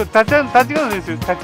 ちょタッチャンタッチガードでタッ